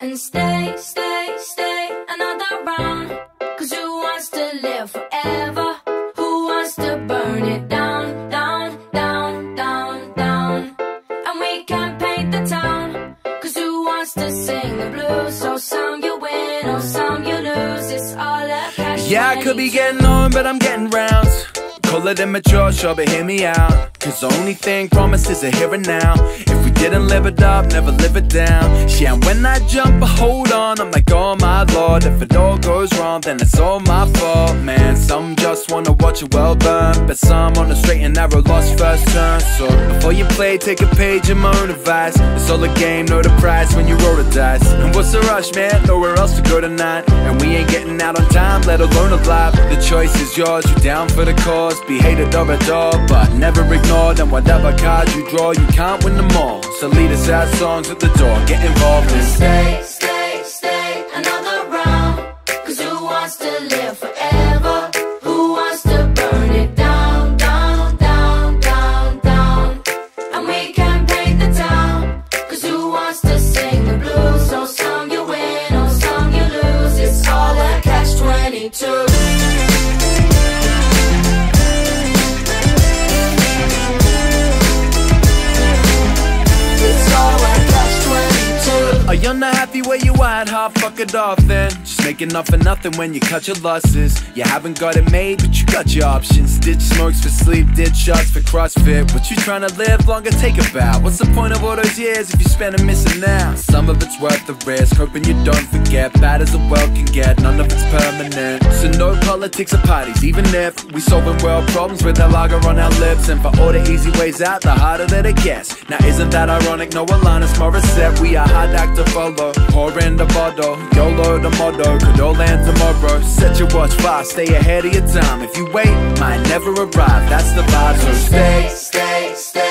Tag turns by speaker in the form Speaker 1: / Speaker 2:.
Speaker 1: and stay, stay, stay another round. Cause who wants to live forever? Who wants to burn it down, down, down, down, down? And we can paint the town. Cause who wants to sing the blues? So some you win, or some you lose. It's all a cash.
Speaker 2: Yeah, I could be getting on, but I'm getting rounds. Call it immature, sure, but hear me out. Cause the only thing promised is a here and now. Didn't live it up, never live it down. Yeah, and when I jump, I hold on. I'm like, oh my lord, if it all goes wrong, then it's all my fault, man. Some wanna watch it well burn, but some on the straight and narrow lost first turn. So before you play, take a page of my own advice. It's all a game, know the price when you roll the dice. And what's the rush, man? Nowhere else to go tonight. And we ain't getting out on time, let alone alive. The choice is yours, you down for the cause. Be hated or adored, but never ignored. And whatever cards you draw, you can't win them all. So lead us out songs at the door, get involved
Speaker 1: stay, stay catch 22. It's all a catch 22.
Speaker 2: Are you not happy where you at? Huh? Fuck it off then. Make enough for nothing when you cut your losses. You haven't got it made, but you got your options. Ditch smokes for sleep, ditch shots for CrossFit. What you trying to live longer? Take a bow. What's the point of all those years if you spend them missing now? Some of it's worth the risk, hoping you don't forget. Bad as the world can get, none of it's permanent. So no politics or parties, even if we solving world problems with a lager on our lips. And for all the easy ways out, the harder that it gets. Now isn't that ironic? No Alanis Morissette, we are hard act to follow. Pour in the bottle, YOLO the motto, could all land tomorrow. Set your watch fast, stay ahead of your time. If you wait, might never arrive. That's the vibe, so
Speaker 1: Stay,
Speaker 2: stay.
Speaker 1: stay,